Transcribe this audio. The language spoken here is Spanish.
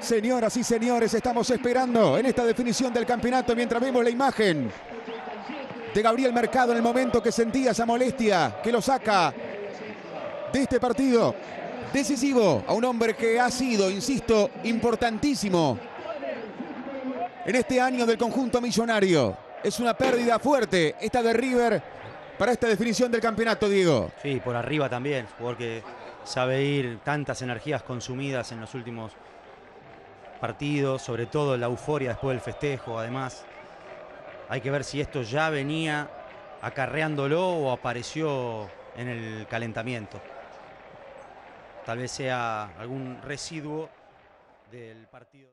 Señoras y señores, estamos esperando en esta definición del campeonato mientras vemos la imagen de Gabriel Mercado en el momento que sentía esa molestia que lo saca de este partido. Decisivo a un hombre que ha sido, insisto, importantísimo en este año del conjunto millonario. Es una pérdida fuerte esta de River para esta definición del campeonato, Diego. Sí, por arriba también, porque sabe ir tantas energías consumidas en los últimos partidos, sobre todo la euforia después del festejo, además. Hay que ver si esto ya venía acarreándolo o apareció en el calentamiento. Tal vez sea algún residuo del partido.